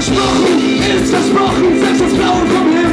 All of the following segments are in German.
versprochen, ist versprochen, selbst das Blaue vom Himmel.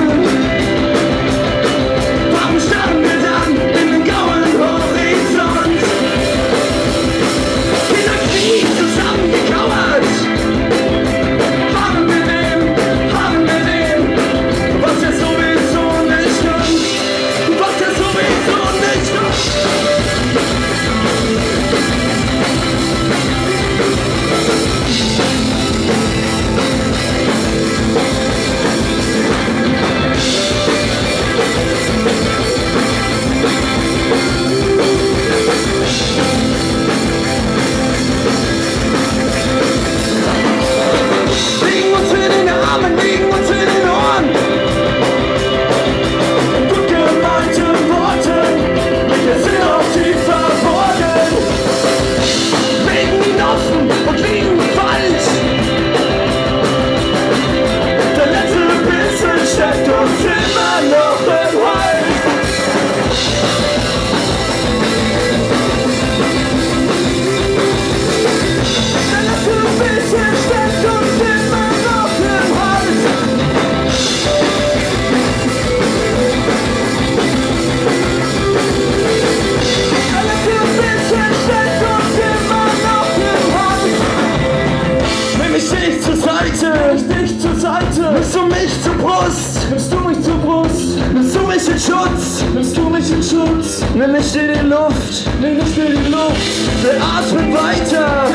mich in Schutz, nimmst du mich in Schutz, nimm mich in die Luft, nimm mich in die Luft, wir atmen weiter.